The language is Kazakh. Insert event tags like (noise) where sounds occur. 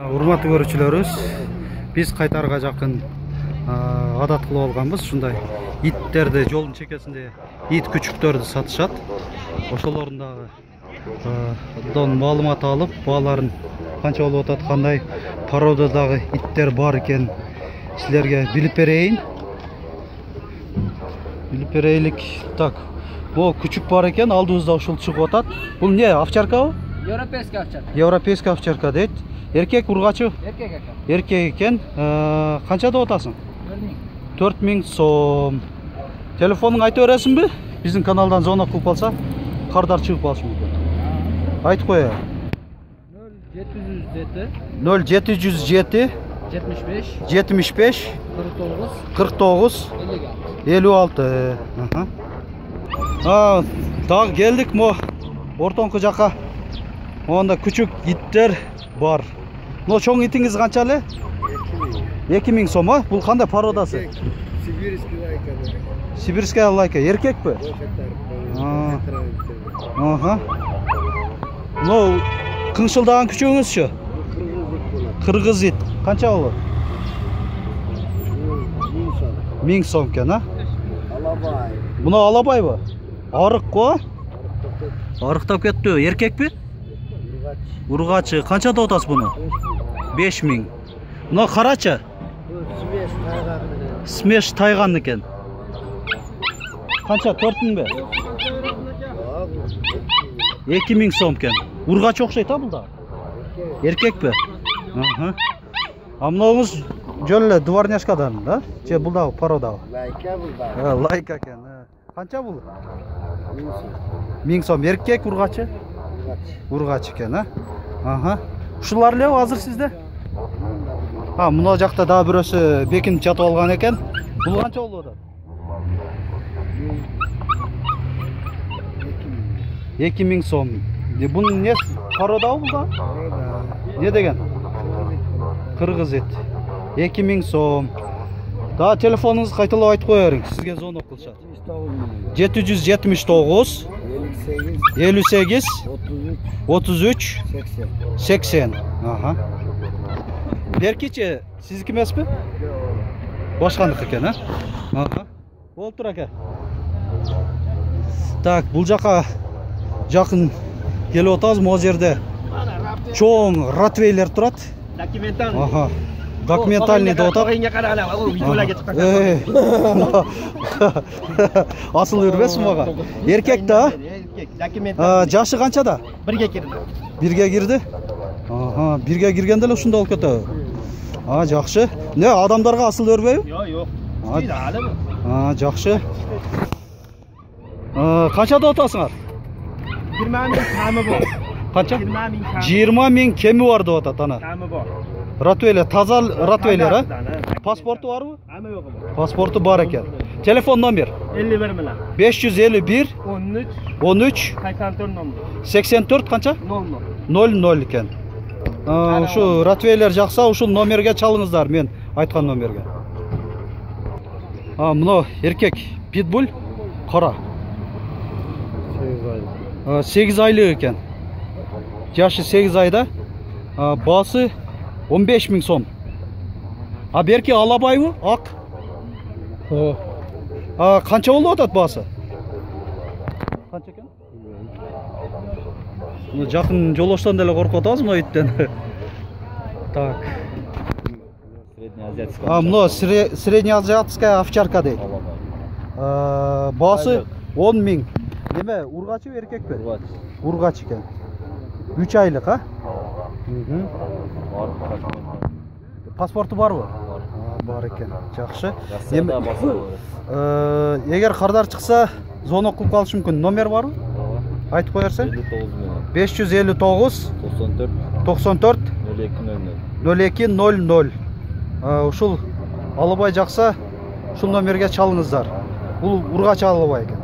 урматтуу көрүүчүлөрүбүз биз кайтарга жакын адат кылып алганбыз. Ушундай иттерди жолдун чекесинде ит күчүктөрдү сатышат. Ошолордун дагы маалымат алып бааларын канча болуп атат кандай породадагы иттер бар экенин силерге билип берейин. Билип берейлик. Так могу күчүк бар экен алдыбызда ушул чыгып атат. Бул эмне овчаркабы Европейский овчар. европейский овчарка дейт. Эркек ургачы Erkek ekan. эркек экен канча деп атасың 4000. төрт миң сом. Телефонуңду айтып бересиңби биздин каналдан звонок кылып калса кардар чыгып калышы мүмкүн айтып коеюн 0707 ноль жети жүз жети 75 жетимиш беш. 49 кырк тогуз 56. элүү алты. Дагы келдик могу ортоңку жака могунда күчүк иттер бар. Мына чоң итиңиз канча эле эки миң. Сом а? Бул кандай породасы Сибирский лайка. сибирская лайка. Эркекпи аха. Мынау кыңшылдаган күчөгүңүзчү кыргыз ит. Канча болот миң сом экен а? Алабай. мынау алабайбы арык го арыктап кеттиби эркекпи ургачы канча деп атасыз буну беш миң мынау менен. смеш тайган экен канча төрт миңби эки миң сом экен ургач окшойт а да? Эркекпи аха. А мынауңуз жөн эле дворняжкадан да? Же бул дагы породабы Лайка бул лайка экен канча бул миң сом. Эркек ургачы? Ургач. Экен а? Ушулар элеби азыр сизде а мына жакта дагы бирөөсү бекинип жатып алган экен бул канча болуп атат эки миң сом. Бунун эмнеси породабы бул да? Эмне деген? Кыргыз ит эки миң сом. Дагы телефонуңузду кайталап айтып кое бериң сизге звонок кылышат жети жүз жетимиш тогуз 58 33 33 80 Aha. Berkiçe sizniki emasmi? Yo'q. Boshqaniki ekan, ha? Aha. Bo'lib tur. Tak, bu joqqa yaqin kelyapmiz, hozir yerda cho'ng rotveyler turadi. Aha. Документальный видеоларға чыққан. асыл үрбесің мага эркек да а жашы канчада Бірге кірді. бирге кирди бирге киргенде эле ушундай болуп кетеби а жакшы эмне адамдарга асыл Йо, йоқ. А, жакшы А, канча деп атасыңар Жиырма мың камы бар. жыйырма миң кеми бар деп атат ана Камы бар. Rottweiler, toza Rottweiler ha? Pasportu Pasporti bormi? Hamma yo'q. Pasporti bor ekan. Telefon nomer 51 bilan 551 13 13 84 qancha? 00 00 ekan. Shu Rottweiler jaqsa, o'sha nomerga chalingizlar, men aytgan nomerga. Ha, buni erkak pitbull qora. 8 oylik. 8 oylik ekan. Yoshi 8 oyda. Bosi 15 bin som. Ha belki alabay mı? Ak. Ha. Ha kança oldu otat bası? Kança kan? Ну жақын жолаушыдан деле коркуп атабыз мына биттен так а мына среднеазиатская овчарка дейт баасы он миң эме ургачыбы эркекпи ургач ургач экен үч айлык а Документ. паспорту барбы Бар. Бар басып алады. (coughs) Э, эгер кардар чыкса звонок кылып калышы мүмкүн номер барбы Ооба. айтып кое берсең 59 менен. беш жүз тогуз 94 токсон төрт 0200. ноль эки ноль ноль ушул алыбай жакса ушул номерге чалыңыздар бул ургач алыбай экен